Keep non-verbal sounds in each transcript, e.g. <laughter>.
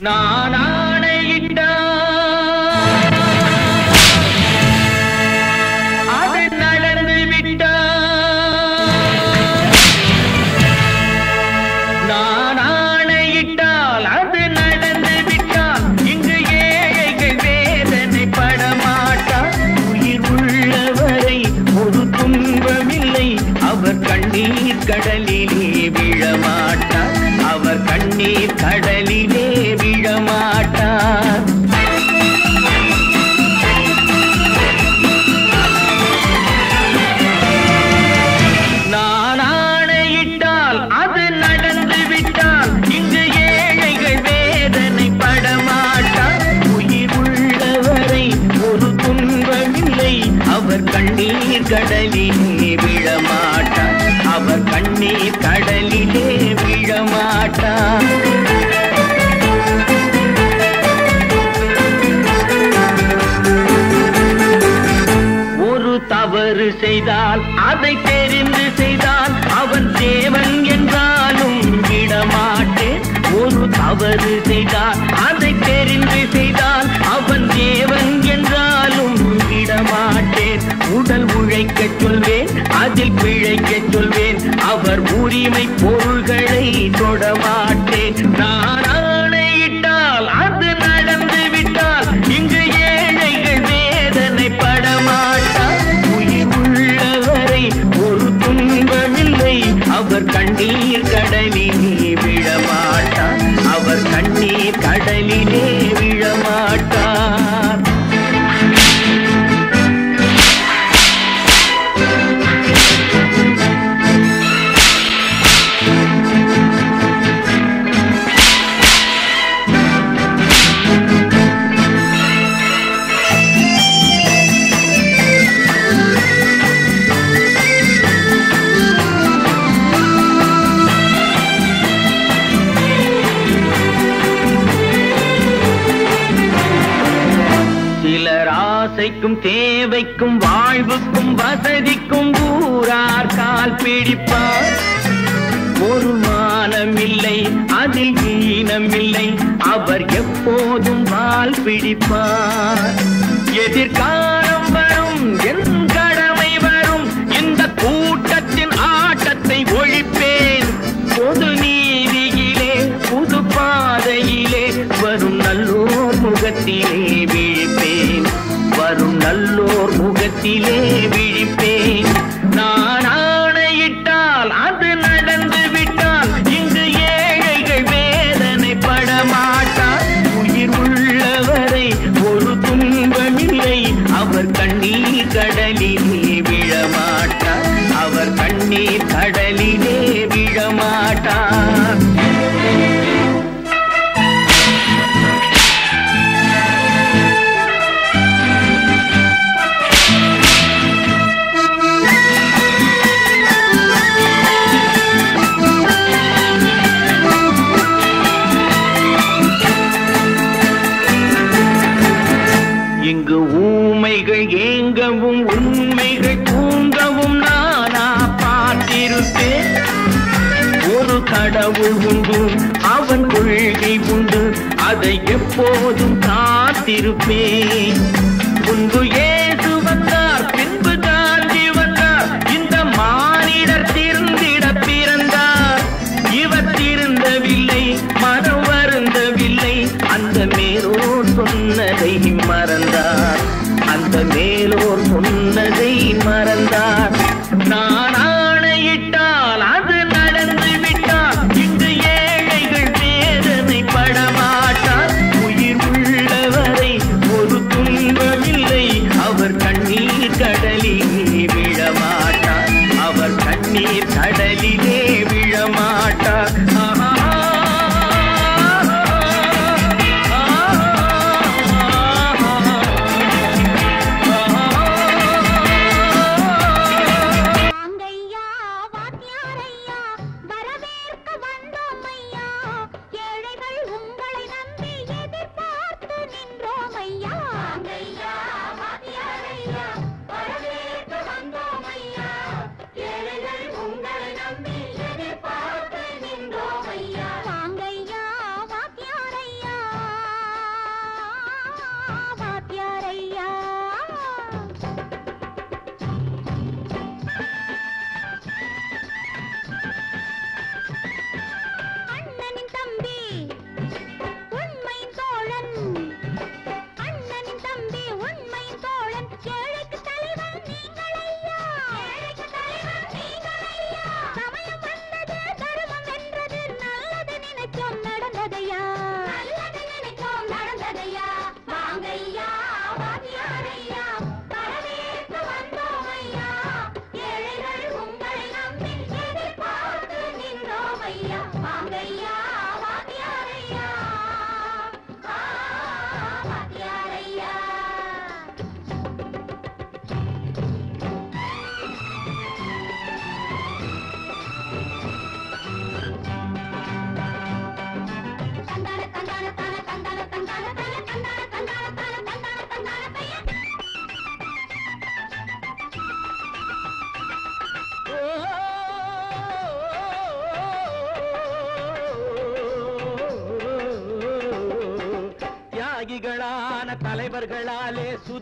நான் ஆணையிட்ட அது நடந்து விட்ட நான் ஆணையிட்டால் அது நடந்து விட்டால் இங்கு ஏழைகள் வேதனை படமாட்டார் உயிர் உள்ளவரை ஒரு துன்பமில்லை. அவர் கண்ணீர் கடலிலே விழமாட்டார். அவர் கண்ணீர் கடல் செய்தால் அதை தெரிந்து செய்தால் அவன் தேவன் என்றாலும் விடமாட்டேன் ஒரு தவறு செய்தால் அதை தெரிந்து செய்தால் அவன் தேவன் என்றாலும் விடமாட்டேன் உடல் உழைக்க சொல்வேன் அதில் பிழைக்க சொல்வேன். அவர் உரிமை பொருள்களை தொடமாட்டேன் நான் கண்ணீர் கடலினே விழமாட்டான் அவர் கண்ணீர் கடலினே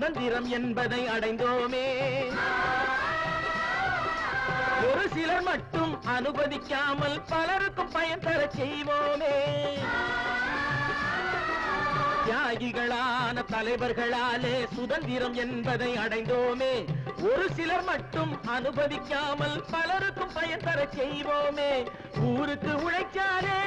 சுதந்திரம் என்பதை அடைந்தோமே. ஒரு சிலர் மட்டும் அனுமதிக்காமல் பலருக்கும் பயன் தர செய்வோமே. தியாகிகளான தலைவர்களாலே சுதந்திரம் என்பதை அடைந்தோமே. ஒரு சிலர் மட்டும் அனுபவிக்காமல் பலருக்கும் பயன் தர செய்வோமே. ஊருக்கு உழைச்சாலே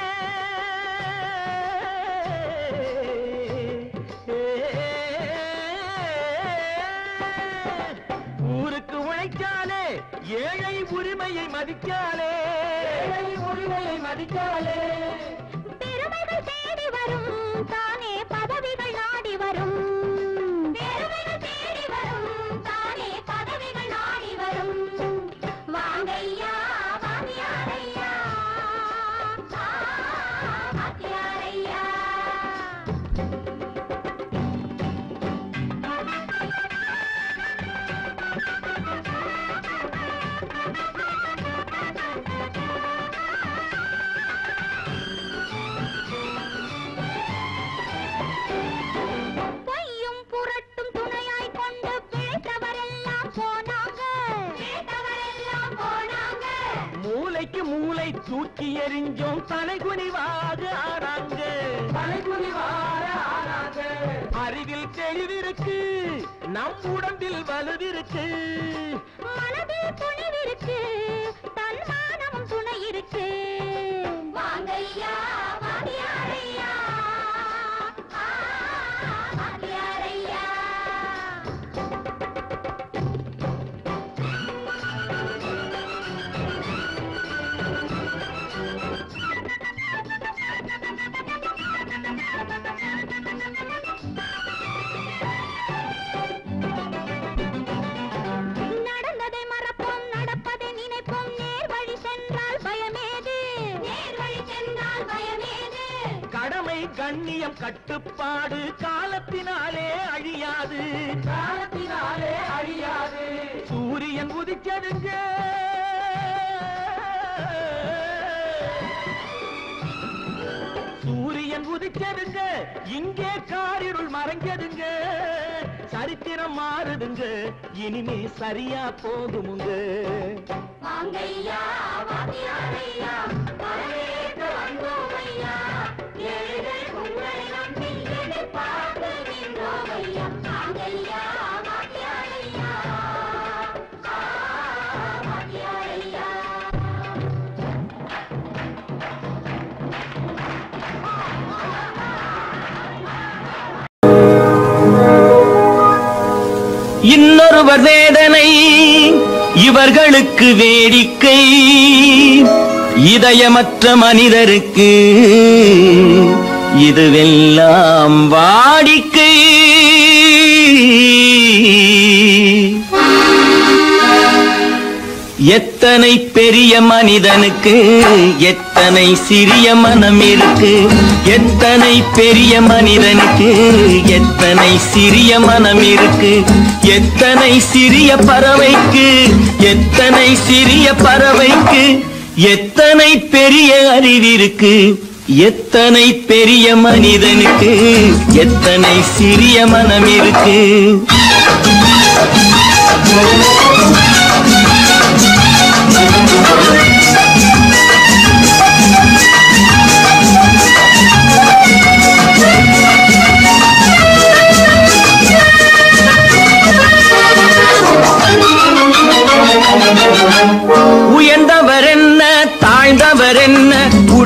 ஏழை உரிமையை மதிச்சாலே ஏழை உரிமையை மதிச்சாலே பெருமைகள் தேடி வரும் தானே தூக்கி எறிஞ்சோம் தலைகுனிவாக ஆறாங்க தலைகுனிவாக ஆறாங்க அறிவில் தெளிவிருக்கு நம் உடம்பில் வலுவிருக்கு. மனதில் துணிவிருக்கு கண்ணியம் கட்டுப்பாடு காலத்தினாலே அழியாது. காலத்தினாலே அழியாது. சூரியன் உதிச்சதுங்க சூரியன் உதிச்சதுங்க இங்கே காரிருள் மறைஞ்சதுங்க. சரித்திரம் மாறுதுங்க. இனிமே சரியா போகுமுங்க. இவர் வேதனை இவர்களுக்கு வேடிக்கை. இதயமற்ற மனிதருக்கு இதுவெல்லாம் வாடிக்கை. எத்தனை பெரிய மனிதனுக்கு எத்தனை எத்தனை சிறிய மனம் இருக்கு? எத்தனை பெரிய மனிதனுக்கு? எத்தனை சிறிய மனம் இருக்கு? எத்தனை சிறிய பறவைக்கு? எத்தனை சிறிய பறவைக்கு? எத்தனை பெரிய அறிவிருக்கு எத்தனை பெரிய மனிதனுக்கு? எத்தனை சிறிய மனம் இருக்கு? உயர்ந்தவர்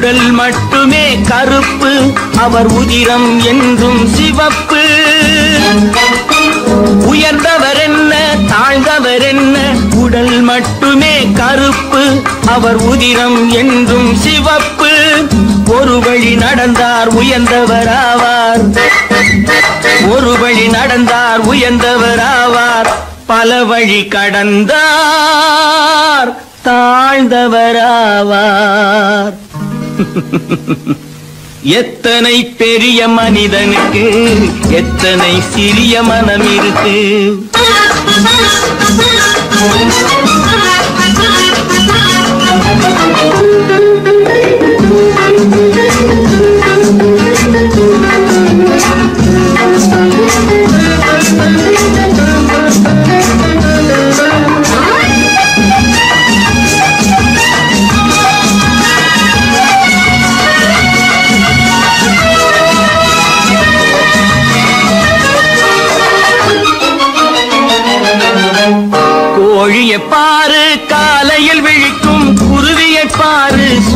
உடல் மட்டுமே கருப்பு அவர் உதிரம் என்றும் சிவப்பு. உயர்ந்தவர் என்ன தாழ்ந்தவர் என்ன உடல் மட்டுமே கருப்பு அவர் உதிரம் என்றும் சிவப்பு. ஒரு வழி நடந்தார் உயர்ந்தவராவார். ஒரு வழி நடந்தார் உயர்ந்தவராவார். பல வழி கடந்தார் தாழ்ந்தவராவார். எத்தனை பெரிய மனிதனுக்கு எத்தனை சிறிய மனம் இருக்கு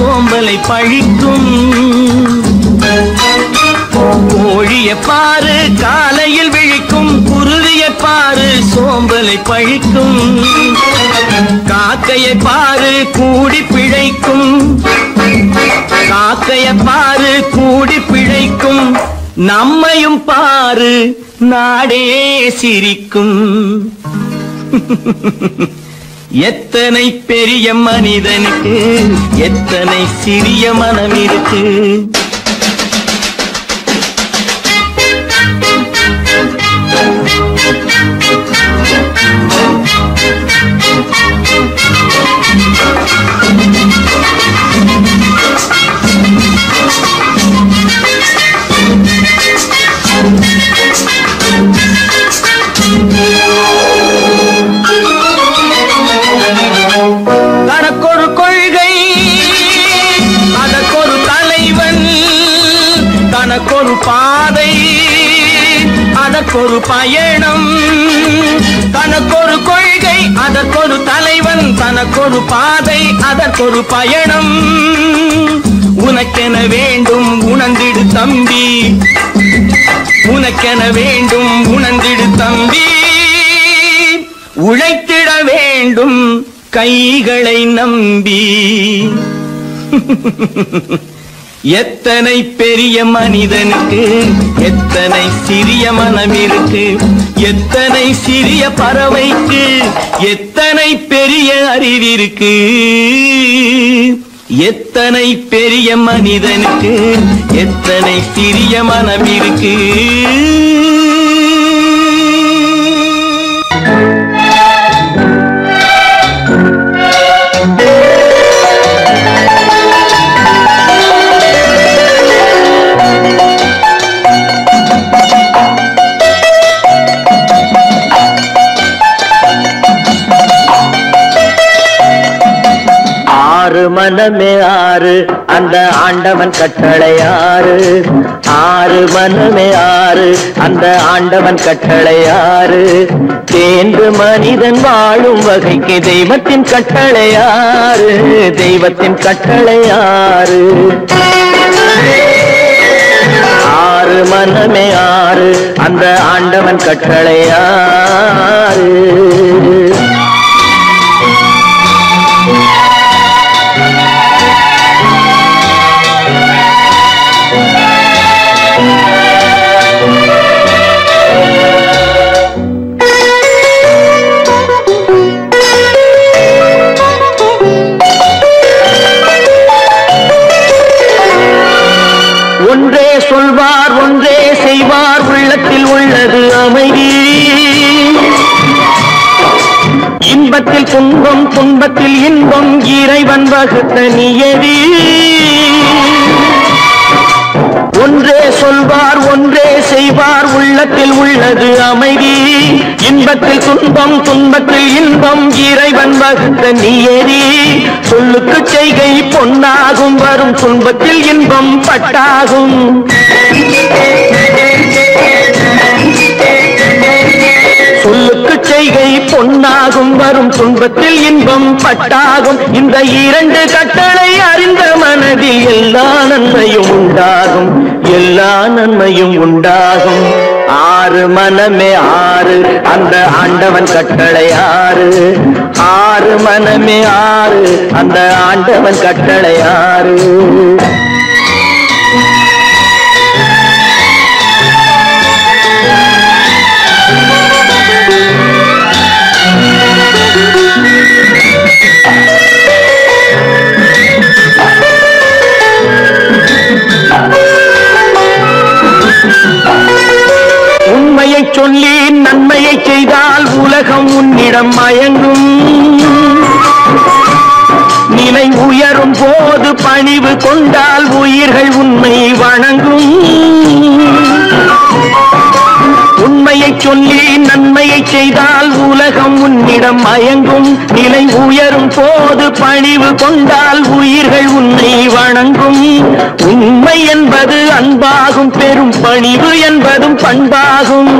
சோம்பலை பழிக்கும். கோழிய பாரு காலையில் விழிக்கும். குருவியை பாரு சோம்பலை பழிக்கும். காக்கையை பாரு கூடி பிழைக்கும். காக்கைய பாரு கூடி பிழைக்கும். நம்மையும் பாரு நாடே சிரிக்கும். <laughs> எத்தனை பெரிய மனிதனுக்கு எத்தனை சிறிய மனம் இருக்கு தனக்கொரு பயணம் தனக்கொரு கொள்கை அதற்கொரு தலைவன் தனக்கொரு பாதை அதற்கொரு பயணம். உனக்கென வேண்டும் உணர்ந்திடு தம்பி உனக்கென வேண்டும் உணர்ந்திடு தம்பி. உழைத்திட வேண்டும் கைகளை நம்பி. <laughs> எத்தனை பெரிய மனிதனுக்கு எத்தனை சிறிய மனம் இருக்கு எத்தனை சிறிய பறவைக்கு எத்தனை பெரிய அறிவிருக்கு எத்தனை பெரிய மனிதனுக்கு எத்தனை சிறிய மனம் இருக்கு ஆறு மனமே ஆறு அந்த ஆண்டவன் கட்டளை ஆறு ஆறு மனமே ஆறு அந்த ஆண்டவன் கட்டளை ஆறு தேர்ந்து மனிதன் வாழும் வகைக்கு தெய்வத்தின் கட்டளை ஆறு தெய்வத்தின் கட்டளை ஆறு ஆறு மனமே ஆறு அந்த ஆண்டவன் கட்டளை ஆறு அமைதி இன்பத்தில் துன்பம் துன்பத்தில் இன்பம் இறைவன் வகுத்த நியதி. ஒன்றே சொல்வார் ஒன்றே செய்வார் உள்ளத்தில் உள்ளது அமைதி. இன்பத்தில் துன்பம் துன்பத்தில் இன்பம் இறைவன் வகுத்த நியதி. சொல்லுக்கு செய்கை பொன்னாகும் வரும் துன்பத்தில் இன்பம் பட்டாகும். செய்கை பொன்னாகும் வரும் துன்பத்தில் இன்பம் பட்டாகும். இந்த இரண்டு கட்டளை அறிந்த மனதில் எல்லா நன்மையும் உண்டாகும். எல்லா நன்மையும் உண்டாகும். ஆறு மனமே ஆறு அந்த ஆண்டவன் கட்டளை ஆறு. ஆறு மனமே ஆறு அந்த ஆண்டவன் கட்டளை ஆறு. சொல்லி நன்மையை செய்தால் உலகம் உன்னிடம் மயங்கும். நிலை உயரும் போது பணிவு கொண்டால் உயிர்கள் உண்மை வணங்கும். சொல்லி நன்மையை செய்தால் உலகம் உன்னிடம் மயங்கும். நிலை உயரும் போது பணிவு கொண்டால் உயிர்கள் உன்னை வணங்கும். உண்மை என்பது அன்பாகும் பெரும் பணிவு என்பதும் பண்பாகும்.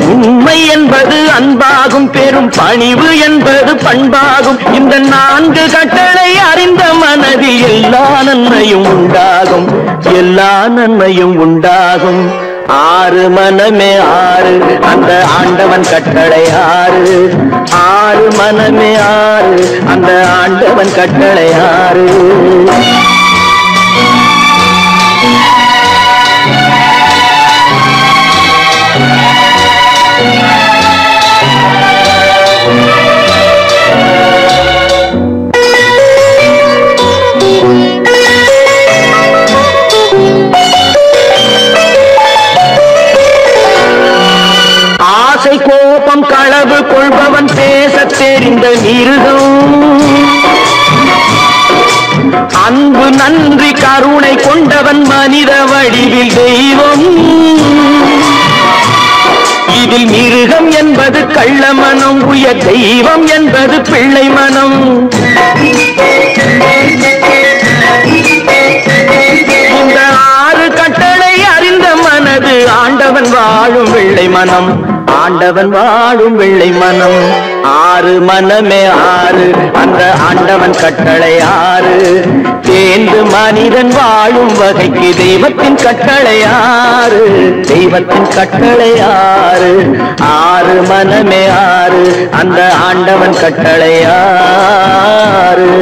உண்மை என்பது அன்பாகும் பெரும் பணிவு என்பது பண்பாகும். இந்த நான்கு கட்டளை அறிந்த மனதில் எல்லா நன்மையும் உண்டாகும். எல்லா நன்மையும் உண்டாகும். ஆறு மனமே ஆறு அந்த ஆண்டவன் கட்டளை ஆறு. ஆறு மனமே ஆறு அந்த ஆண்டவன் கட்டளை ஆறு. மிருகம் அன்பு நன்றி கருணை கொண்டவன் மனித வடிவில் தெய்வம். இதில் மிருகம் என்பது கள்ள மனம் உயர் தெய்வம் என்பது பிள்ளை மனம். இந்த ஆறு கட்டளை அறிந்த மனது ஆண்டவன் வாழும் வெள்ளை மனம். ஆண்டவன் வாழும் வெள்ளை மனம். ஆறு மனமே ஆறு. அந்த ஆண்டவன் கட்டளை ஆறு. தேர்ந்து மனிதன் வாழும் வகைக்கு தெய்வத்தின் கட்டளை ஆறு. தெய்வத்தின் கட்டளை ஆறு. ஆறு மனமே ஆறு. அந்த ஆண்டவன் கட்டளை ஆறு.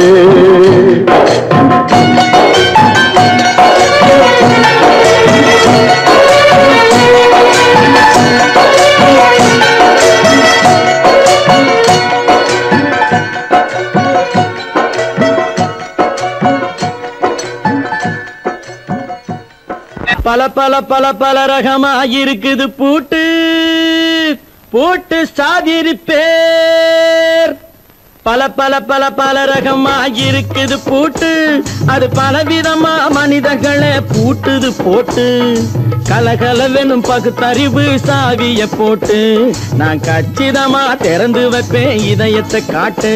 பல பல பல பல ரகமா இருக்குது பூட்டு. பூட்டு சாதிரி பேர் பல பல பல பல ரகமா இருக்குது பூட்டு. அது பலவிதமா மனிதர்களை பூட்டுது போட்டு. கலகலவெனும் பகுத்தறிவு சாவிய போட்டு. நான் கச்சிதமா திறந்து வைப்பேன் இதயத்தை காட்டு.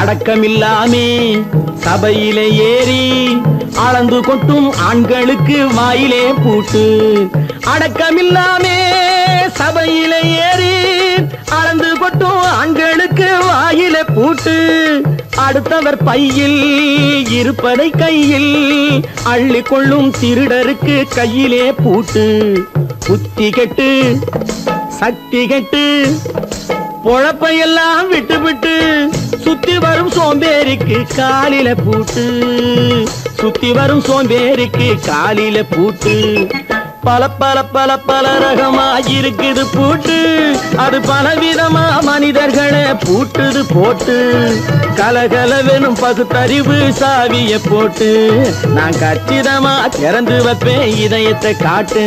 அடக்கமில்லாமே சபையிலே ஏறி அளந்து கொட்டும் ஆண்களுக்கு வாயிலே பூட்டு. அடக்கமில்லாமே பூட்டு அடுத்தவர் பையில் இருப்பதை கையில். அள்ளிக்கொள்ளும் திருடருக்கு கையிலே பூட்டு. புத்தி கெட்டு சக்தி கெட்டு. பொழப்பையெல்லாம் விட்டு விட்டு சுத்தி வரும் சோம்பேறிக்கு காலில பூட்டு. சுத்தி வரும் சோம்பேறிக்கு காலில பூட்டு. பல பல பல பல ரகமா இருக்குது பூட்டு. அது பலவிதமா மனிதர்களை பூட்டுது போட்டு. கலகலவெனும் பகுத்தறிவு சாவிய போட்டு. நான் கச்சிதமா திறந்து வைப்பேன் இதயத்தை காட்டு.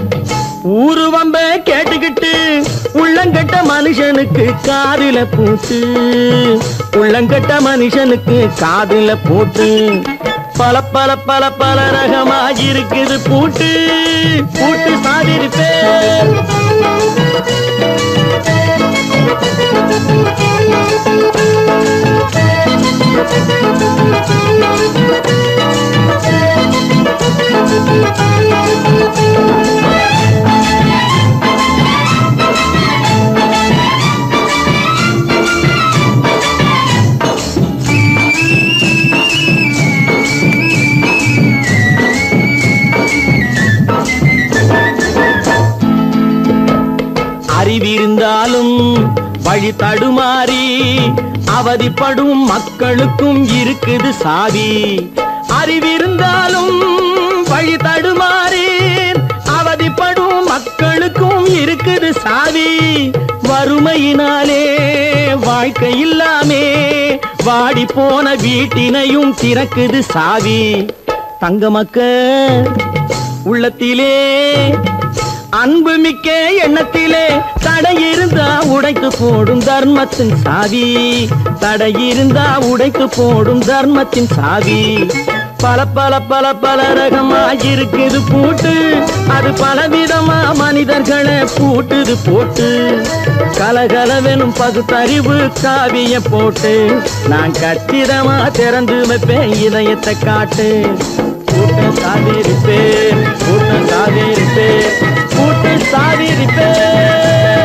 ஊரு வம்ப கேட்டுக்கிட்டு உள்ளங்கட்ட மனுஷனுக்கு காதில பூட்டு உள்ளங்கட்ட மனுஷனுக்கு காதில பூட்டு பல பல பல பல ரகமா இருக்குது பூட்டு பூட்டு சாதிருப்பே Thank you. வழி தடுமாறி அவதிப்படும் மக்களுக்கும் இருக்குது சாவி அறிவிருந்தாலும் வழி தடுமாறி அவதிப்படும் மக்களுக்கும் இருக்குது சாவி வறுமையினாலே வாழ்க்கை இல்லாமே வாடி போன வீட்டினையும் திறக்குது சாவி தங்க மக்க உள்ளத்திலே அன்பு மிக்க எண்ணத்திலே தடை இருந்தா உடைத்து போடும் தர்மத்தின் சாவி. தடை இருந்தா உடைத்து போடும் தர்மத்தின் சாவி. பல பல பல பல ரகமா இருக்குது பூட்டு. அது பலவிதமா மனிதர்களை பூட்டுது போட்டு. கலகலவெனும் பகுத்தறிவு காவிய போட்டு. நான் கச்சிதமா திறந்து வைப்பேன் இதயத்தை காட்டு. கூட்டம் சாதிருப்பேன் கூட்டம் சாதிருப்பேன் கூட்ட சாதிருப்பேன்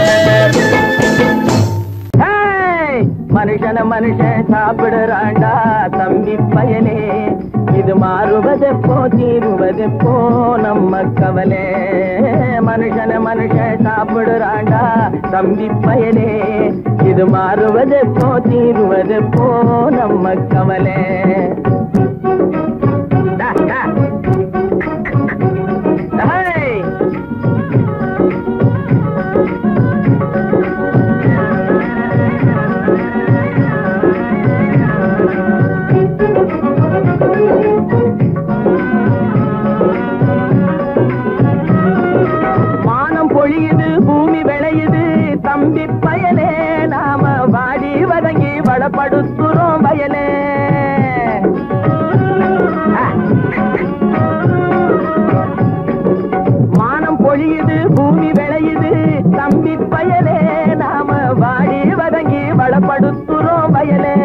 மனுஷன மனுஷன் சாப்பிடுறாண்டா தம்பி பயனே. இது மாறுவதெப்போ தீருவதெப்போ நம்ம கவலை. மனுஷன மனுஷன் சாப்பிடுறாண்டா தம்பி பயலே இது மாறுவதெப்போ தீருவதெப்போ நம்ம கவலை. வதங்கி வயலே. மானம் பொழியுது பூமி விளையுது தம்பி பயலே. நாம வாடி வதங்கி வளப்படுத்துறோம் வயலே.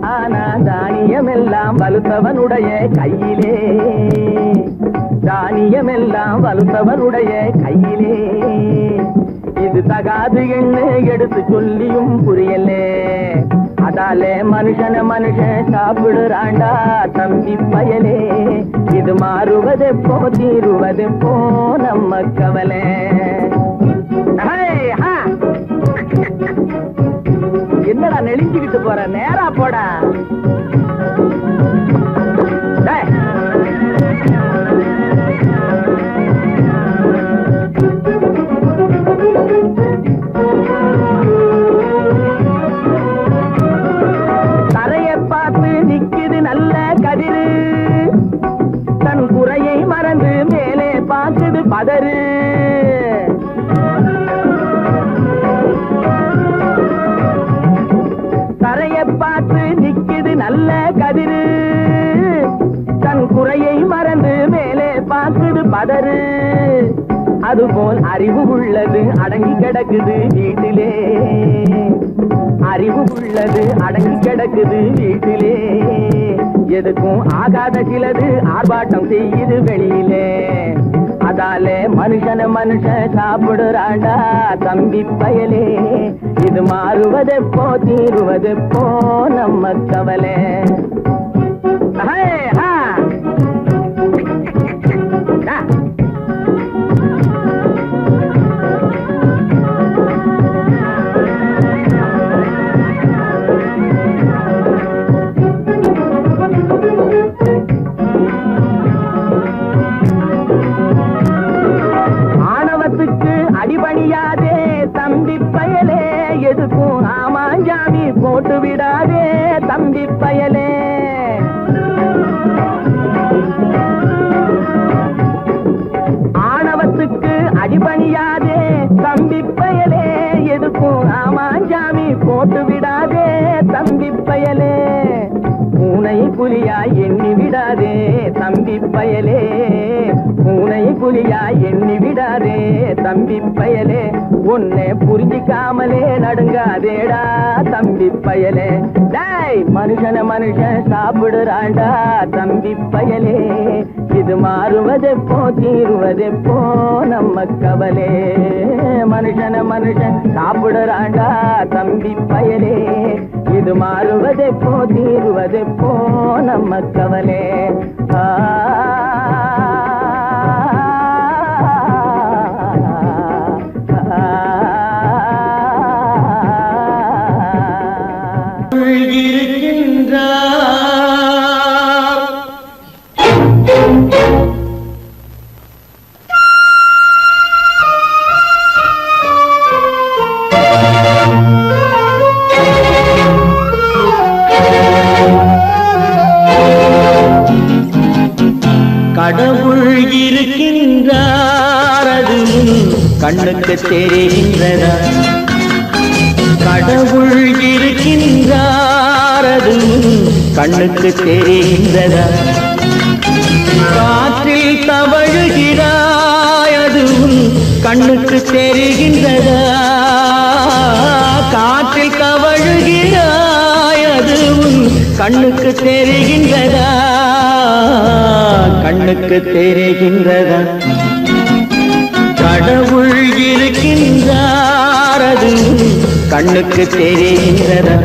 ஆனா தானியம் எல்லாம் வலுத்தவனுடைய கையிலே. தானியமெல்லாம் வலுத்தவனுடைய கையிலே. இது தகாது என்ன எடுத்து சொல்லியும் புரியலே. அதாலே மனுஷன மனுஷன் சாப்பிடுறாண்டா தம்பி பயலே. இது மாறுவதெப்போ தீருவதெப்போ நம்ம கவலை. என்னடா நெளிஞ்சுக்கிட்டு போற? நேரா போடா. நல்ல கதிரு. தன் குறையை மறந்து மேலே பார்க்குது பதறு. அதுபோல் அறிவு உள்ளது அடங்கி கிடக்குது வீட்டிலே. அறிவு உள்ளது அடங்கி கிடக்குது வீட்டிலே. எதுக்கும் ஆகாத சிலது ஆர்ப்பாட்டம் செய்யுது வெளியிலே. அதாலே மனுஷன மனுஷன் சாப்பிடுறாண்டா தம்பி பயலே. இது மாறுவதெப்போ தீருவதெப்போ நம்ம கவலை. தம்பி பயலே உன்னை புரிஞ்சிக்காமலே நடுங்காதேடா தம்பி பயலே. டாய் மனுஷன மனுஷன் சாப்பிடுறாண்டா தம்பி பயலே. இது மாறுவதெப்போ தீருவதெப்போ நம்ம கவலே. மனுஷன மனுஷன் சாப்பிடுறாண்டா தம்பி பயலே. இது மாறுவதெப்போ தீருவதெப்போ நம்ம கவலே. ஆ இருக்கின்றார் கடவுள் இருக்கின்றார் அது கண்ணுக்கு தெரிகின்றதா கண்ணுக்கு தெரிகின்றதா காற்றில் தவழுகிறாய் அதுவும் கண்ணுக்கு தெரிகின்றதா? காற்றில் தவழுகிறாய் அதுவும் கண்ணுக்கு தெரிகின்றதா? கண்ணுக்கு தெரிகின்றதா? கடவுள் இருக்கின்றார் அதுவும் கண்ணுக்கு தெரிகின்றதா?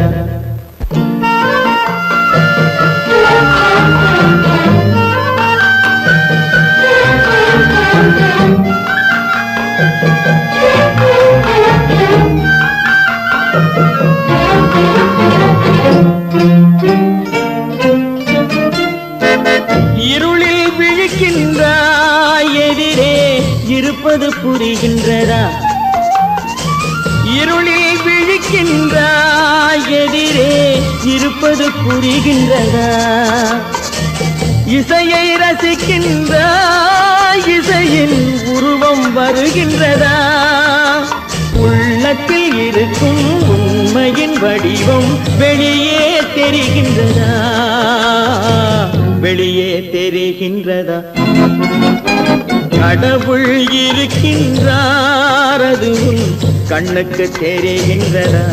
இருளில் விழிக்கின்றாய் எதிரே இருப்பது புரிகின்றதா? இருளில் விழிக்கின்றாய் எதிரே இருப்பது புரிகின்றதா? இசையை ரசிக்கின்றாய் இசையின் உருவம் வருகின்றதா? உள்ளத்தில் இருக்கும் உண்மையின் வடிவம் வெளியே தெரிகின்றதா? வெளியே தெரிகின்றதா? கடவுள் இருக்கின்றார் அது கண்ணுக்கு தெரிகின்றதா?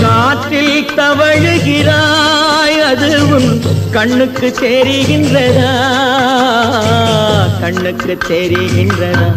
காற்றில் தவழுகிறாய் அதுவும் கண்ணுக்கு தெரிகின்றதா? கண்ணுக்கு தெரிகின்றதா?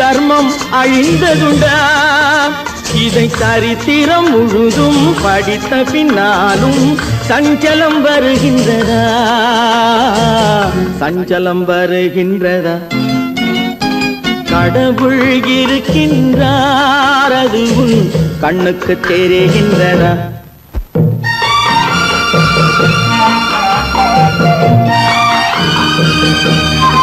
தர்மம் அழிந்ததுண்டா. இதை சரித்திரம் முழுதும் படித்த பின்னாலும் சஞ்சலம் வருகின்றதா? சஞ்சலம் வருகின்றதா? கடவுள் இருக்கின்றார் அது உன் கண்ணுக்கு தெரிகின்றதா? Thank you.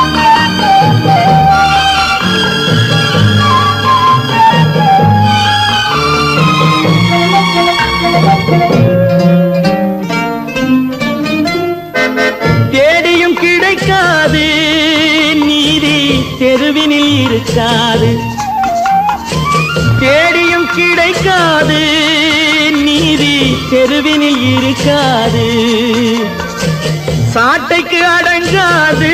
தேடியும் கிடைக்காது நீதி தெருவினில் இருக்காது. தேடியும் கிடைக்காது நீதி தெருவினில் இருக்காது. சாட்டைக்கு அடங்காது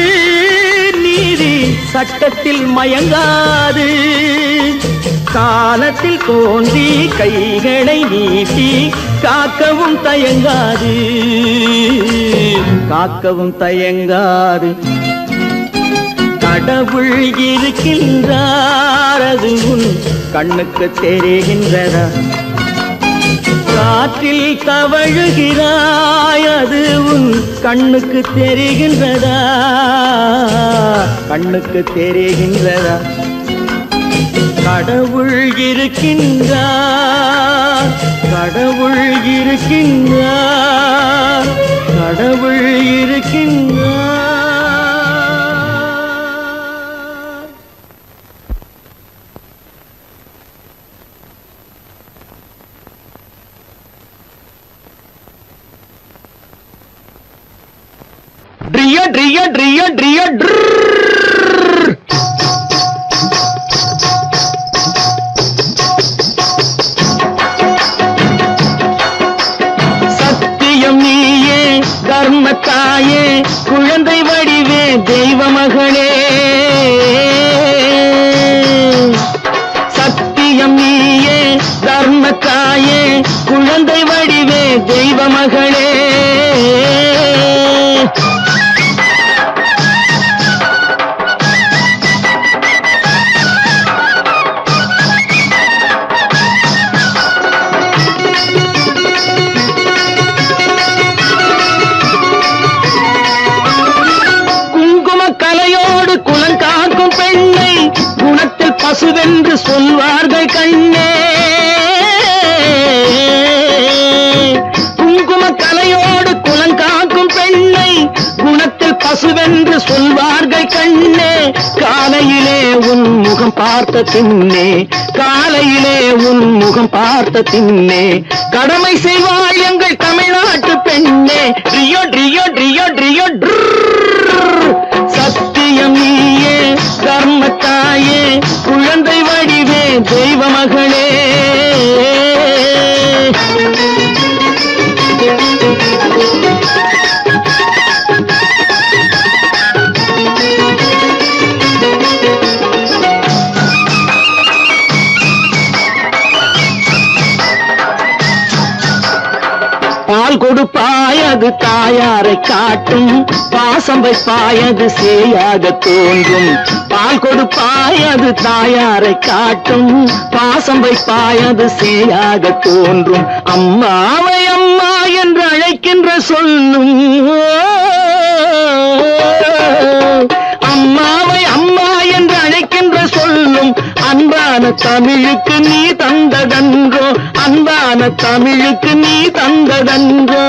நீதி சட்டத்தில் மயங்காது. காலத்தில் தோன்றி கைகளை நீட்டி காக்கவும் தயங்காது. காக்கவும் தயங்காது. கடவுள் இருக்கின்றார் அது உன் கண்ணுக்கு தெரிகின்றதா? காற்றில் தவழுகிறாய் அது உன் கண்ணுக்கு தெரிகின்றதா? கண்ணுக்கு தெரிகின்றதா? கடவுள் இருக்கின்றார். கடவுள் இருக்கின்றார். கடவுள் இருக்கின்றார். தின்னே. காலையிலே உன் முகம் பார்த்த தின்னே. கடமை செய்வாள் தாயாரை காட்டும் பாசம் வைப்பாய் அது சேயாக தோன்றும். பால் கொடுப்பாய் அது தாயாரை காட்டும் பாசம் வைப்பாய் அது சேயாக தோன்றும். அம்மாவை அம்மா என்று அழைக்கின்ற சொல்லும் அம்மாவை அம்மா என்று அழைக்கின்ற சொல்லும் அன்பான தமிழுக்கு நீ தந்ததன்றோ அன்பான தமிழுக்கு நீ தந்ததன்றோ.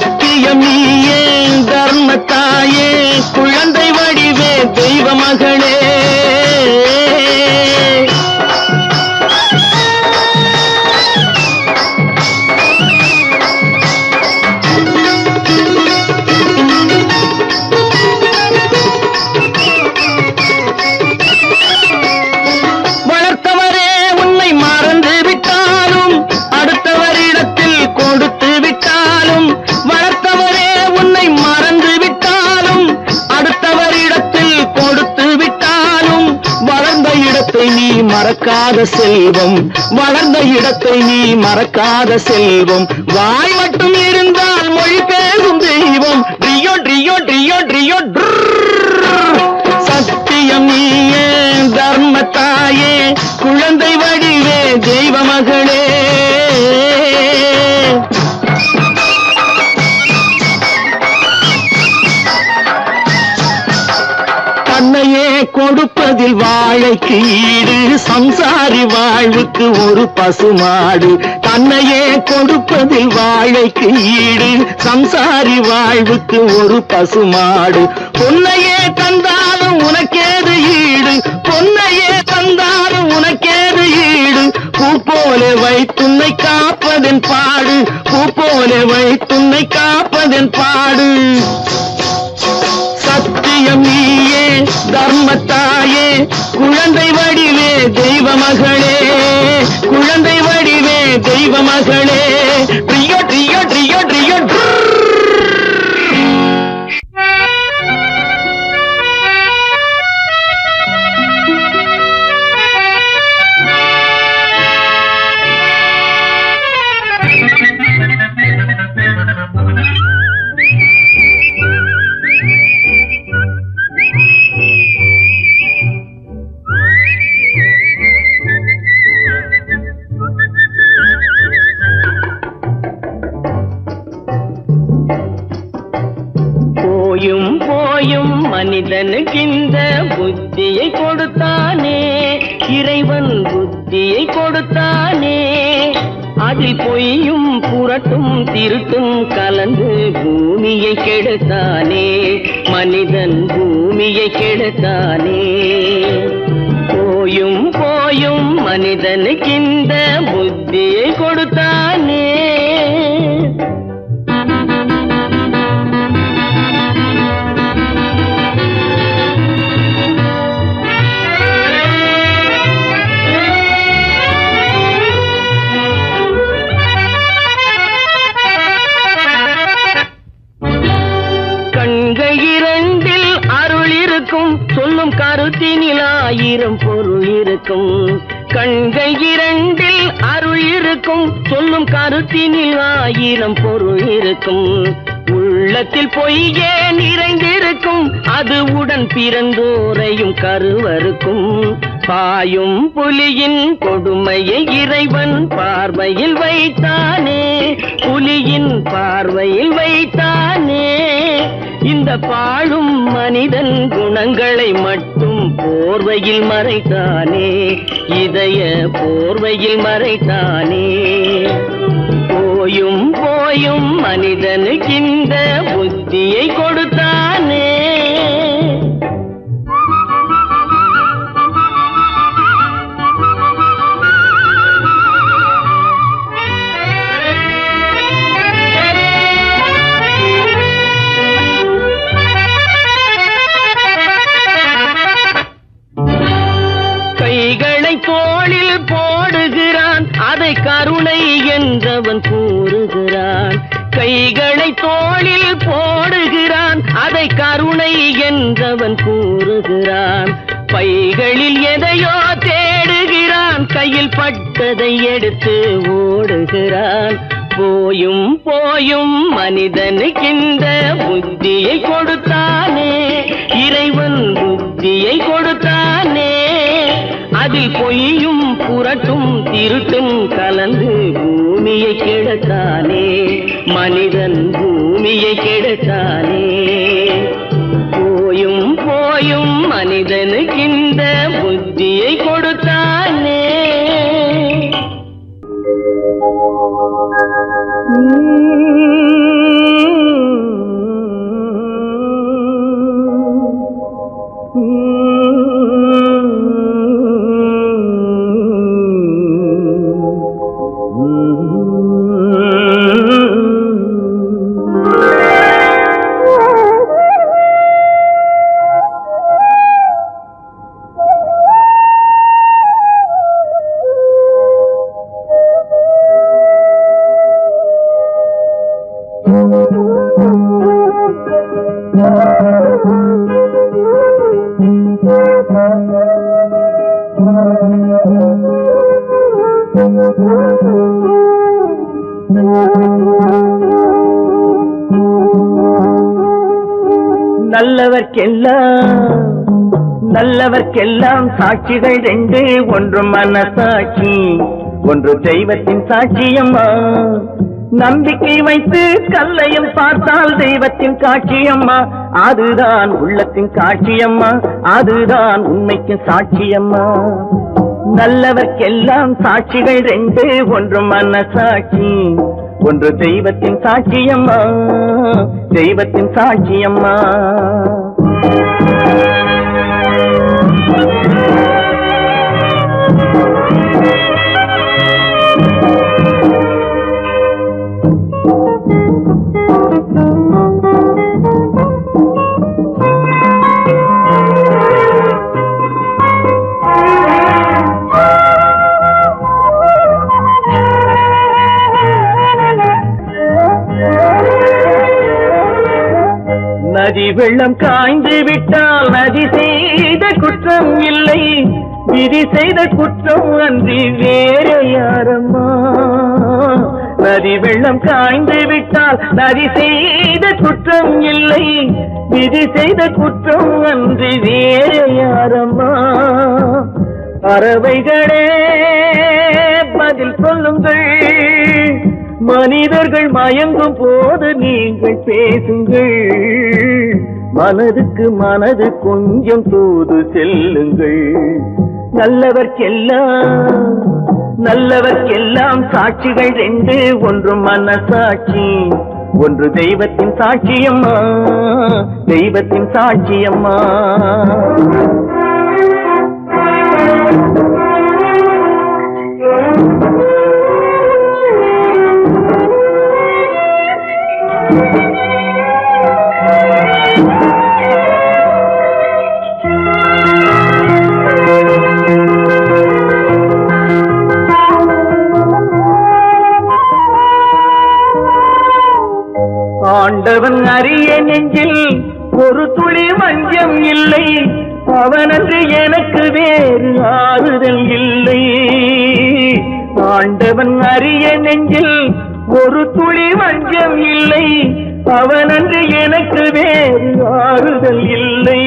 சத்தியம் நீயே தர்மத்தாயே குழந்தை வடிவே தெய்வ மகளே. மறக்காத செல்வம். வளர்ந்த இடத்தை நீ மறக்காத செல்வம். வாய் மட்டும் இருந்தால் மொழி பேசும் தெய்வம். ட்ரியோ ட்ரியோ ட்ரியோ ட்ரியோ சத்தியம் நீயே தர்மத்தாயே குழந்தை வடிவே தெய்வ மகளே. கொடுப்பதில் வாழைக்கு ஈடு சம்சாரி வாழ்வுக்கு ஒரு பசுமாடு. தன்னையே கொடுப்பதில் வாழைக்கு ஈடு சம்சாரி வாழ்வுக்கு ஒரு பசுமாடு. பொன்னையே தந்தாலும் உனக்கேது ஈடு பொன்னையே தந்தாலும் உனக்கேது ஈடு. பூ போல வைத்துன்னை காப்பதன் பாடு பூ போல வைத்துன்னை காப்பதன் பாடு. சத்தியம் நீயே தர்மத்தாயே. குழந்தை வடிவே தெய்வ மகளே குழந்தை வடிவே தெய்வ மகளே ட்ரியோ ட்ரியோ ட்ரியோ ட்ரியோ போர்வையில் மறைத்தானே இதய போர்வையில் மறைத்தானே. போயும் போயும் மனிதனுக்கின் என்றவன் கூறுகிறான். கைகளை தோளில் போடுகிறான். அதை கருணை என்றவன் கூறுகிறான். பைகளில் எதையோ தேடுகிறான். கையில் பட்டதை எடுத்து ஓடுகிறான். போயும் போயும் மனிதனுக்கின்ற புத்தியை கொடுத்தானே. இறைவன் புத்தியை கொடுத்தானே. அதில் பொய்யும் புரட்டும் திருட்டும் கலந்து பூமியை கெடுத்தானே மனிதன் பூமியை கெடுத்தானே. போயும் போயும் மனிதனுக்கின் சாட்சிகள் ரெண்டு ஒன்று மனசாட்சி ஒன்று தெய்வத்தின் சாட்சியம்மா நம்பிக்கை வைத்து கல்லையும் பார்த்தால் தெய்வத்தின் காட்சியம்மா அதுதான் உள்ளத்தின் காட்சியம்மா அதுதான் உண்மைக்கு சாட்சியம்மா நல்லவர்க்கெல்லாம் சாட்சிகள் ரெண்டு ஒன்று மனசாட்சி ஒன்று தெய்வத்தின் சாட்சியம்மா தெய்வத்தின் சாட்சியம்மா நதி வெள்ளம் காய்ந்து விட்டால் நதி செய்த குற்றம் இல்லை. விதி செய்த குற்றம் அன்றி வேற யாரம்மா? நதி வெள்ளம் காய்ந்து விட்டால் நதி செய்த குற்றம் இல்லை. விதி செய்த குற்றம் அன்றி வேற யாரம்மா? பறவைகளே பதில் சொல்லுங்கள். மனிதர்கள் மயங்கும் போது நீங்கள் பேசுங்கள். மனதுக்கு மனது கொஞ்சம் தூது செல்லுங்கள். நல்லவர்க்கெல்லாம் நல்லவர்க்கெல்லாம் சாட்சிகள் ரெண்டு ஒன்று மனசாட்சி ஒன்று தெய்வத்தின் சாட்சியம்மா தெய்வத்தின் சாட்சியம்மா ஆண்டவன் அறிய நெஞ்சில் ஒரு துளி மஞ்சம் இல்லை. அவனன்று எனக்கு வேறு ஆறுதல் இல்லை. ஆண்டவன் அறிய நெஞ்சில் ஒரு துளி வஞ்சம் இல்லை. அவனன்று எனக்கு வேறு ஆறுதல் இல்லை.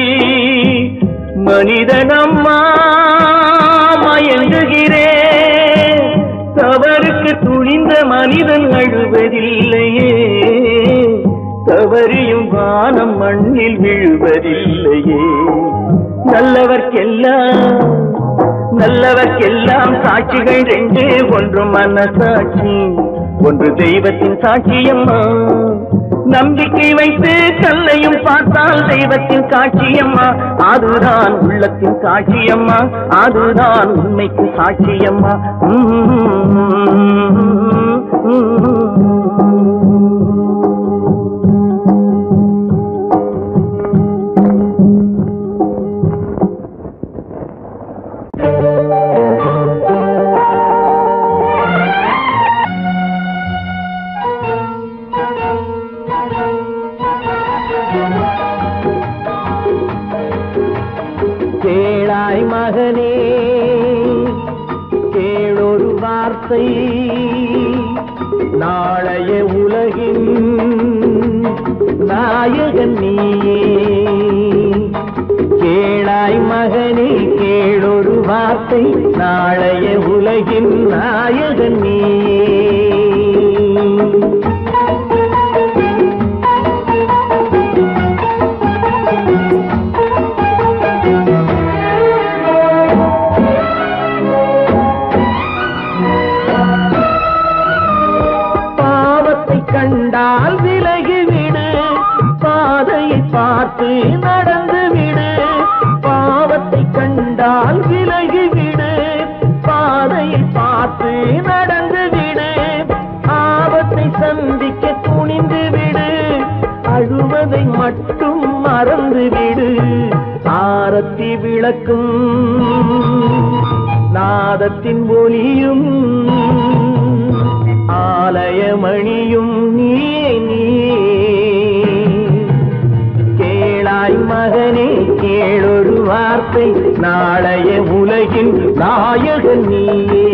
மனிதனம்மா மயங்குகிறேன் தவறுக்கு துணிந்த மனிதன் அழுவதில்லையே. தவறியும் வானம் மண்ணில் விழுவதில்லையே. நல்லவர்க்கெல்லாம் நல்லவர்க்கெல்லாம் சாட்சிகள் ரெண்டு. ஒன்று மனசாட்சி ஒன்று தெய்வத்தின் சாட்சியம்மா நம்பிக்கை வைத்து கல்லையும் பார்த்தால் தெய்வத்தின் காட்சியம்மா அதுதான் உள்ளத்தின் காட்சியம்மா அதுதான் உண்மைக்கு சாட்சியம்மா உம். நாளைய உலகின் நாயகன் நீ. கண்டால் விலகி விடு. பாதையை பார்த்து நடந்து விடு. பாவத்தை கண்டால் விலகி பாதை பார்த்து நடந்து விடு ஆபத்தை சந்திக்க துணிந்து விடு. அழுவதை மட்டும் மறந்து விடு ஆரத்தி விளக்கும் நாதத்தின் ஒலியும் ஆலயமணியும் நீயே நீ கேளாய் மகனே கேளொரு நாளைய உலகின் நாயகன் நீயே.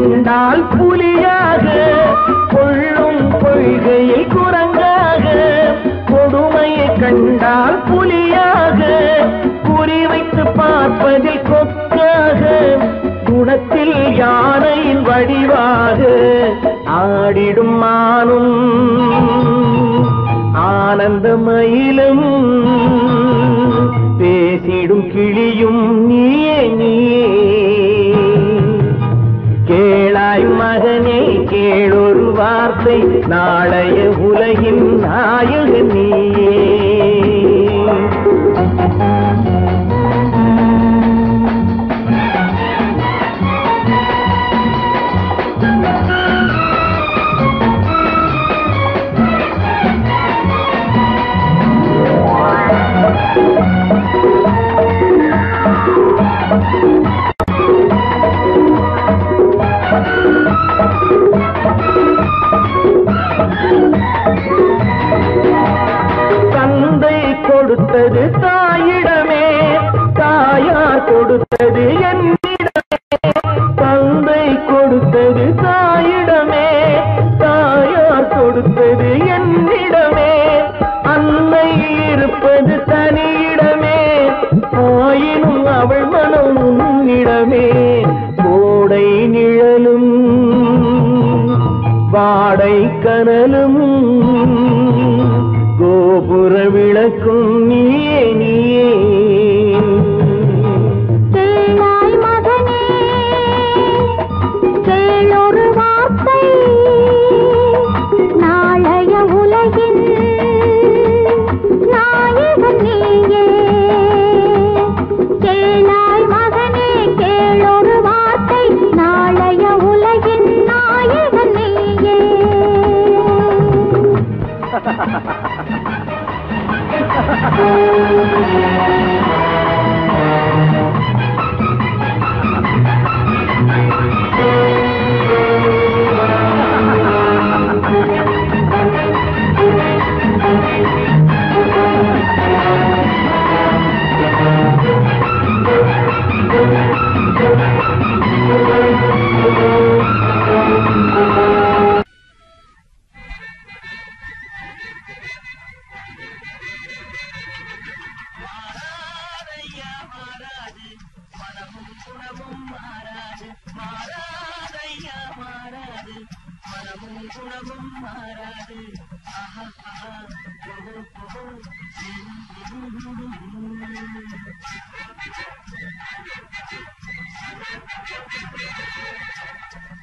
கண்டால் புலியாக கொள்ளும் கொள்கையில் குரங்காக கொடுமையை கண்டால் புலியாக குறிவைத்து பார்ப்பதில் கொக்காக குணத்தில் யானையின் வடிவாக ஆடிடும் மானும் ஆனந்த மயிலும் பேசிடும் கிளியும் நீயே நீயே. கேளொரு வார்த்தை நாளைய உலகின் நாயகன் நீயே.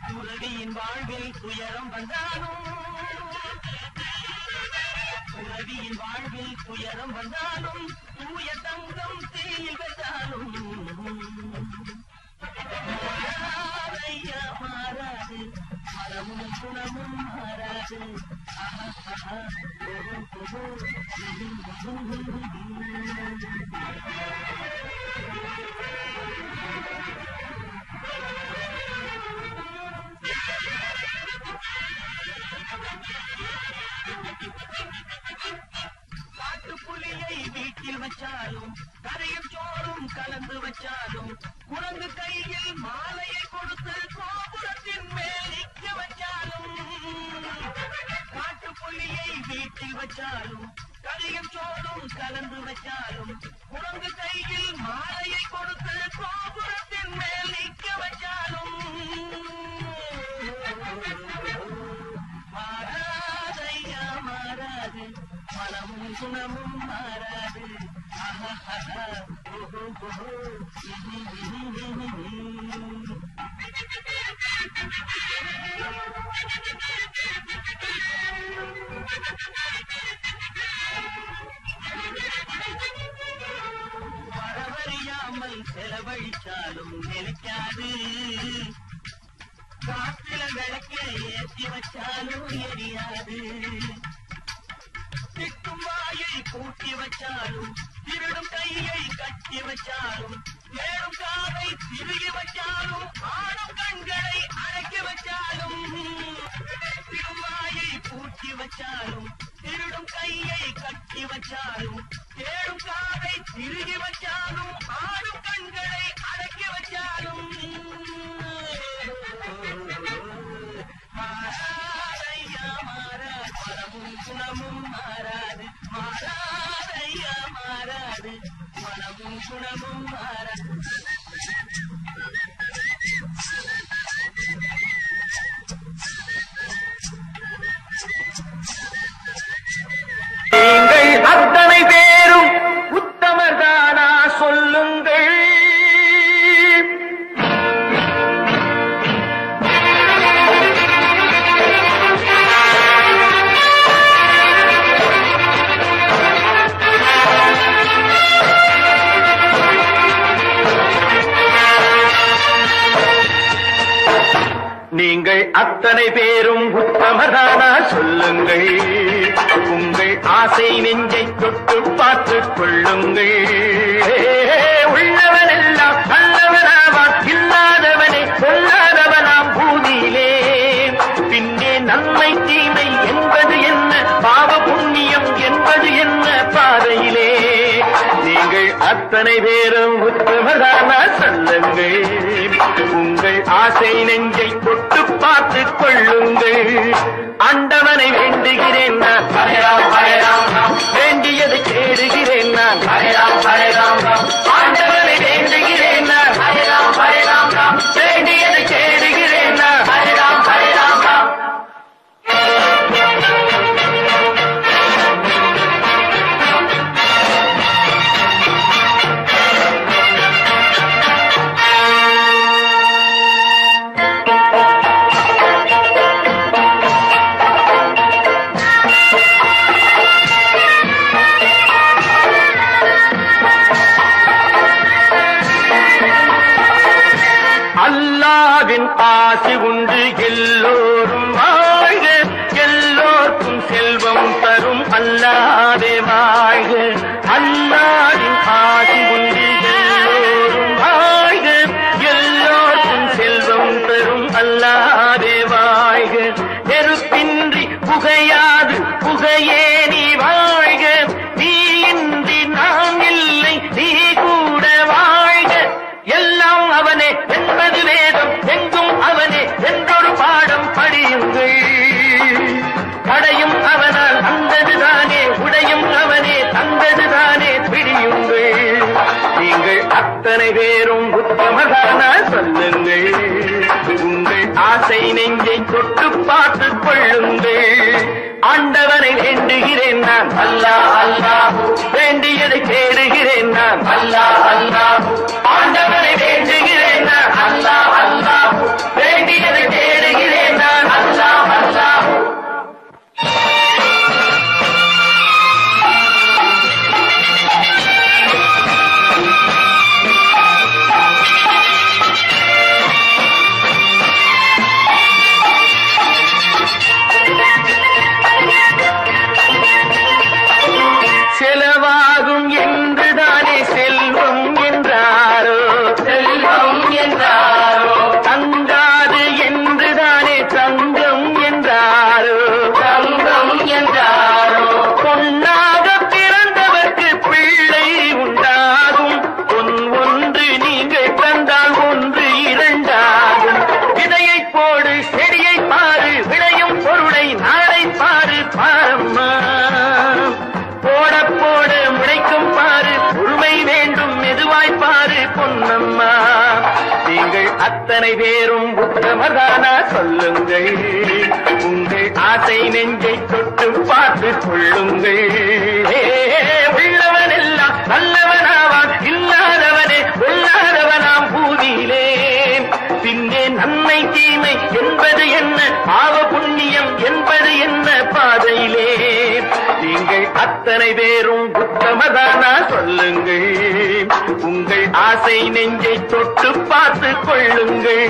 துறவியின் வாழ்வில் துயரம் வந்தாலும் துறவியின் வாழ்வில் துயரம் வந்தாலும் தூய தங்கம் தீயில் வந்தாலும் காட்டுப்புலியை வீட்டில் வச்சாலும் கரையும் சோறும் கலந்து வச்சாலும் குரங்கு கையில் மாலையை காட்டுப்புலியை வச்சாலும் கரையும் சோறும் கலந்து வச்சாலும் குரங்கு கையில் மாலையை கொடுத்து கோபுரத்தின் மேல் நிற்க வச்சாலும். மாறாதையா மாறாது மனமும் குணமும் மாறாது. ஆஹாஹா, ஓஹோ, ஓஹோ, வரவறியாமல் செலவழித்தாலும் நினைக்காது காத்துல விளக்க ஏற்றி வச்சாலும் எரியாது. திட்டும் வாயை கூட்டி வச்சாலும் திருடும் கையை கட்டி வச்சாலும் நேரும் காலை திருகி வச்சாலும் ஆடும் கண்களை அடக்கி வச்சாலும் திருமாயை பூட்டி வச்சாலும் திருடும் கையை கட்டி வச்சாலும் தேடும் காலை திருகி வச்சாலும் ஆடும் கண்களை அடக்கி வச்சாலும். மாறாதையா மாறாது. மனமும் குணமும் மாறாது. மாறாதையா மாறாது. மனமும் குணமும் மாறாது. அத்தனை பேரும் உத்தமதானா சொல்லுங்கள். உங்கள் ஆசை நெஞ்சை தொட்டு பார்த்துக் கொள்ளுங்கள். உள்ளவனெல்லாம் நல்லவனாவான் இல்லாதவனை சொல்லாதவனாம் பூமியிலே. பின்னே நன்மை தீமை என்பது என்ன? பாவ புண்ணியம் என்பது என்ன? பாதையிலே. நீங்கள் அத்தனை பேரும் உத்தமதானா சொல்லுங்கள் உங்கள் ஆசை நெஞ்சை தொட்டு பார்த்து கொள்ளுங்கள். அண்டவனை வேண்டுகிறேன் நான். ஹரேராம் ஹரேராம் வேண்டியதை தேடுகிறேன் நான். ஹரேராம் ஆசி உண்டு அல்லா அல்லாஹ். வேண்டியதை தேடுகிறேன் நான். அல்லா அல்லாஹ். அத்தனை பேரும் உத்தமதானா சொல்லுங்கள். உங்கள் ஆசை நெஞ்சை தொட்டு பார்த்து கொள்ளுங்கள். அத்தனை பேரும் உத்தமதானா சொல்லுங்கள் உங்கள் ஆசை நெஞ்சை தொட்டு பார்த்து கொள்ளுங்கள்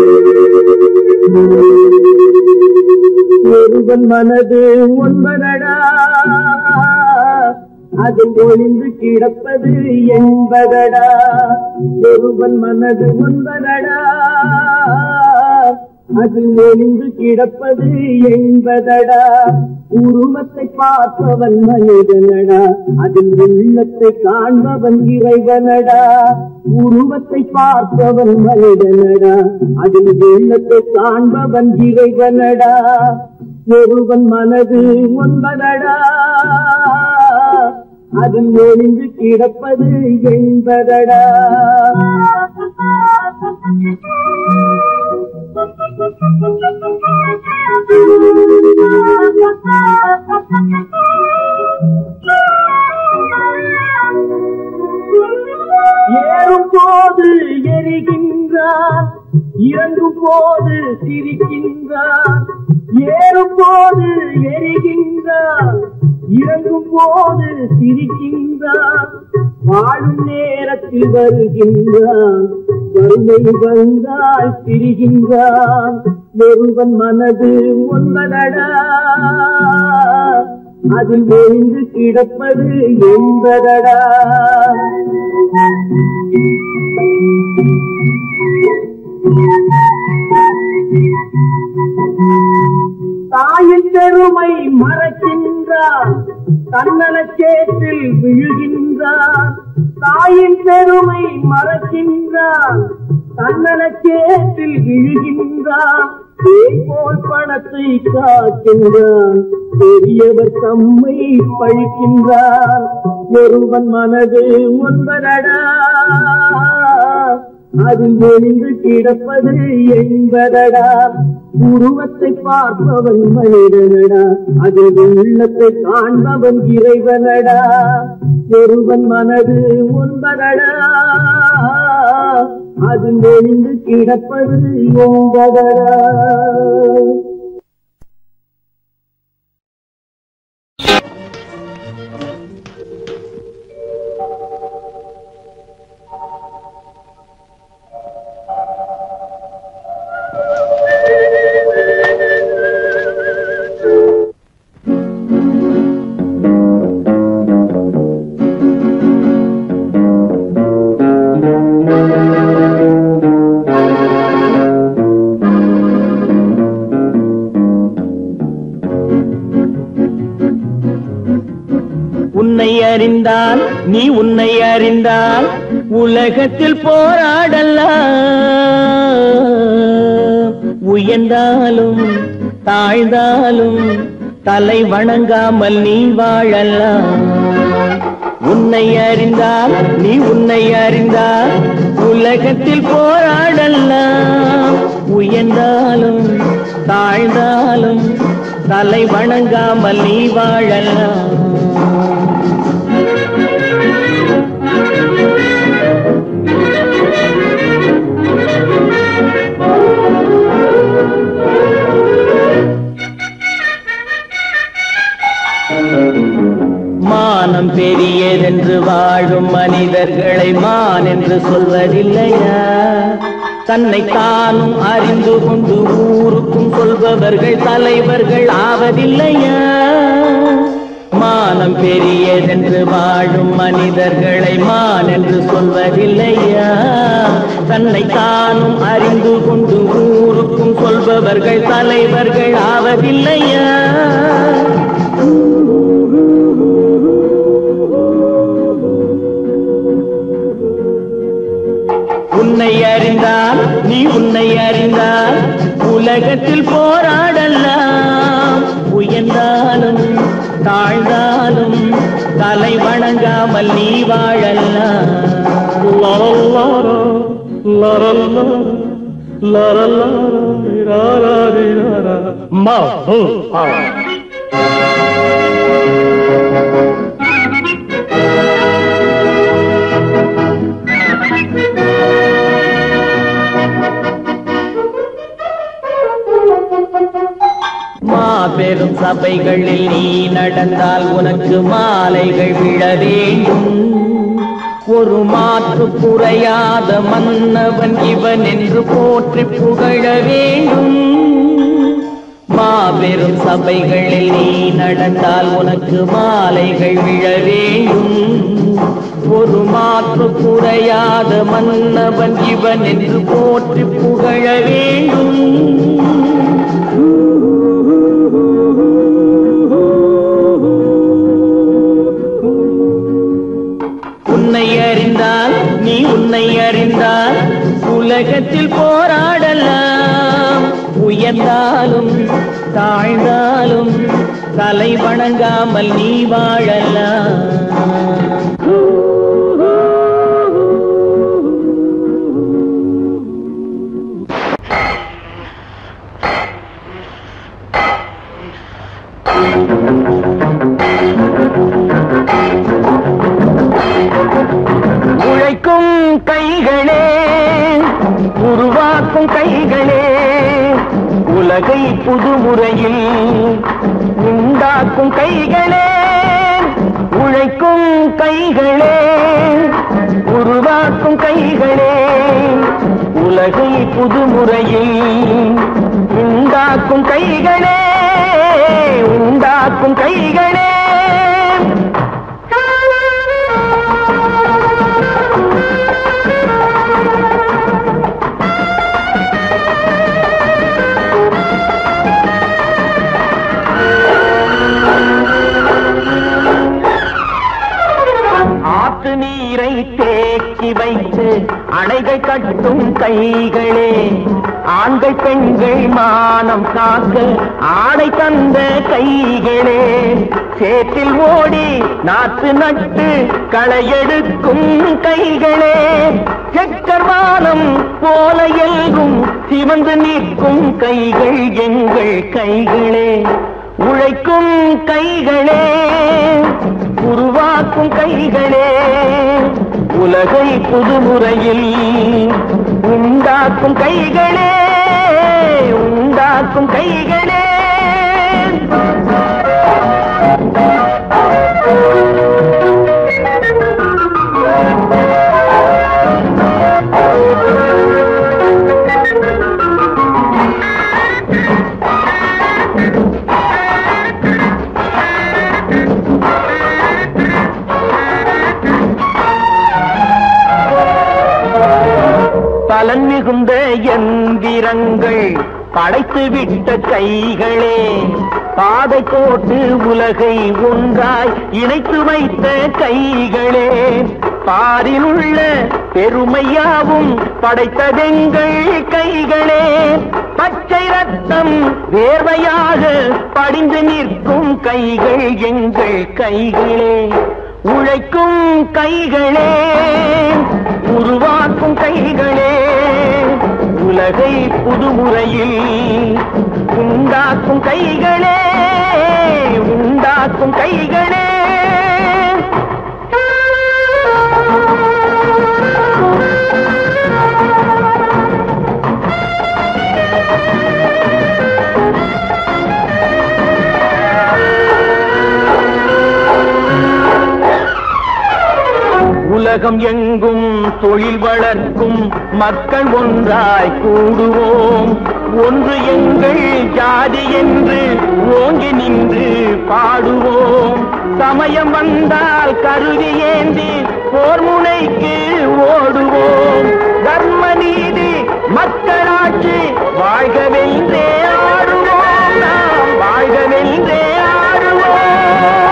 Thank <laughs> you. ஒருவன் மனது ஒன்பதடா. அது ஒழிந்து கிடப்பது என்பதடா. ஒருவன் மனது ஒன்பதடா. அதில் ஒளிந்து கிடப்பது என்பதடா. உருவத்தை பார்ப்பவன் மனிதனடா. அதில் உள்ளத்தை காண்பவன் இறைவனடா. உருவத்தை பார்ப்பவன் மனிதனடா. அதில் உள்ளத்தை காண்பவன் இறைவனடா. ஒருவன் மனது ஒன்பதடா. அது ஒளிந்து கிடப்பது என்பதடா. ஏறும் போது எரிகின்றார் இறங்கும் போது சிரிக்கின்றார் ஏறும் போது எரிகின்றார் இறங்கும் போது சிரிக்கின்றான் வாழும் நேரத்தில் வருகின்றான் வறுமை வந்தால் திரிகின்றான் ஒருவன் மனது ஒன்பதடா. அதில் விழுந்து கிடப்பது என்பதடா தாயின் பெருமை மறக்கின்ற மறக்கின்றான் தன்னலச்சேற்றில் விழுகின்றார். தாயின் பெருமை மறக்கின்றார். தன்னலச்சேற்றில் விழுகின்றான் தேய் போல் பணத்தை காக்கின்றான். பெரியவர் தம்மை பழிக்கின்றார். ஒருவன் மனது ஒன்பதடா அதில் ஒளிந்து கிடப்பது என்பதடா. உருவத்தை பார்ப்பவன் மனிதனடா. அதில் உள்ளத்தை காண்பவன் இறைவனடா. ஒருவன் மனது ஒன்பதடா அதில் ஒளிந்து கிடப்பது என்பதடா. உன்னை அறிந்தால் உலகத்தில் போராடலாம் உயர்ந்தாலும் தாழ்ந்தாலும் தலை வணங்காமல் நீ வாழலாம் உன்னை அறிந்தால் நீ உன்னை அறிந்தால் உலகத்தில் போராடலாம் உயர்ந்தாலும் தாழ்ந்தாலும் தலை வணங்காமல் நீ வாழலாம் மானம் பெரியதென்று வாழும் மனிதர்களை மான் என்று சொல்வதில்லையா? தன்னை தானும் அறிந்து கொண்டு ஊருக்கும் சொல்பவர்கள் தலைவர்கள் ஆவதில்லையா? மானம் பெரியதென்று வாழும் மனிதர்களை மான் என்று சொல்வதில்லையா? தன்னை தானும் அறிந்து கொண்டு ஊருக்கும் சொல்பவர்கள் தலைவர்கள் ஆவதில்லையா? உன்னை அறிந்தால் நீ உன்னை அறிந்தால் உலகத்தில் போராடலாம் உயர்ந்தாலும் தாழ்ந்தாலும் தலை வணங்காமல் நீ வாழலாம் லரல்லாரோ, லரல்லாரோ, மா, ஹூ, மாபெரும் சபைகளில் நீ நடந்தால் உனக்கு மாலைகள் விழ வேண்டும். ஒரு மாற்று குறையாத மன்னவன் இவன் என்று போற்றி புகழ வேண்டும். மாபெரும் சபைகளில் நீ நடந்தால் உனக்கு மாலைகள் விழ வேண்டும். ஒரு மாற்று குறையாத மன்னவன் இவன் என்று போற்றி புகழ வேண்டும். உலகத்தில் போராடலாம். உயர்ந்தாலும் தாழ்ந்தாலும் தலை வணங்காமல் நீ வாழலாம். புதுமுறையில் உண்டாக்கும் கைகளே உழைக்கும் கைகளே உருவாக்கும் கைகளே உலகை புதுமுறையில் உண்டாக்கும் கைகளே உண்டாக்கும் கைகளே. அணைகள் கட்டும் கைகளே. ஆண்கள் பெண்கள் மானம் காக்க ஆடை தந்த கைகளே. சேற்றில் ஓடி நாற்று நட்டு களையெடுக்கும் கைகளே. செக்கர்வானம் போல எல்கும் சிவந்து நிற்கும் கைகள் எங்கள் கைகளே. உழைக்கும் கைகளே உருவாக்கும் கைகளே. உலகை புதுமுறையில் உண்டாக்கும் கைகளே உண்டாக்கும் கைகளே. எந்திரங்கள் படைத்து விட்ட கைகளே. பாதை கோட்டு உலகை ஒன்றாய் இணைத்து வைத்த கைகளே. பாரில் உள்ள பெருமையாவும் படைத்ததெங்கள் கைகளே. பச்சை ரத்தம் வேர்வையாக படிந்து நிற்கும் கைகள் எங்கள் கைகளே. உழைக்கும் கைகளே உருவாக்கும் கைகளே. உலகை புதுமுறையில் உண்டாக்கும் கைகளே உண்டாக்கும் கைகளே. உலகம் எங்கும் தொழில் வளர்க்கும் மக்கள் ஒன்றாய் கூடுவோம். ஒன்று எங்கள் ஜாதி என்று ஓங்கி நின்று பாடுவோம். சமயம் வந்தால் கருவி ஏந்தி போர் முனைக்கு ஓடுவோம். தர்ம நீதி மக்களாட்சி வாழ்கவென்றே ஆடுவோம். வாழ்கவென்றே ஆடுவோம்.